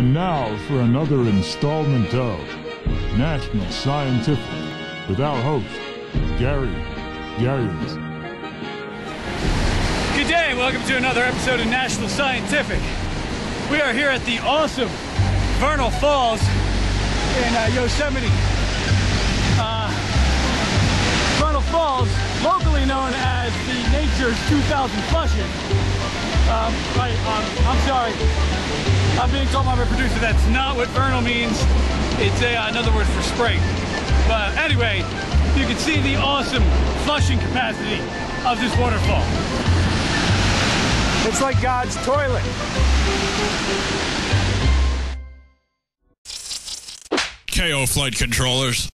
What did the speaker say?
And now for another installment of National Scientific with our host, Gary Garyliss. Good day, welcome to another episode of National Scientific. We are here at the awesome Vernal Falls in uh, Yosemite. Uh, Vernal Falls, locally known as the Nature's 2000 Flushing. Um, right, um, I'm sorry. I'm being told by my producer that's not what vernal means. It's a, uh, another word for spring. But anyway, you can see the awesome flushing capacity of this waterfall. It's like God's toilet. KO flight controllers.